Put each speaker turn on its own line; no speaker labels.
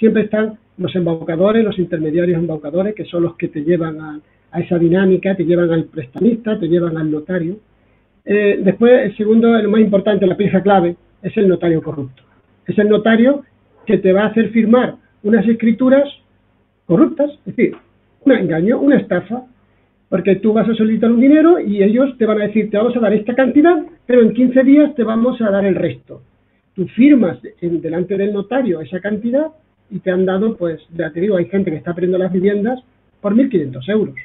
siempre están los embaucadores, los intermediarios embaucadores, que son los que te llevan a, esa dinámica, te llevan al prestamista, te llevan al notario. Eh, después, el segundo, lo más importante, la pieza clave, es el notario corrupto. Es el notario que te va a hacer firmar unas escrituras corruptas, es decir, un engaño, una estafa, porque tú vas a solicitar un dinero y ellos te van a decir, te vamos a dar esta cantidad, pero en 15 días te vamos a dar el resto. Tú firmas en, delante del notario esa cantidad y te han dado, pues, ya te digo, hay gente que está perdiendo las viviendas por 1.500 euros.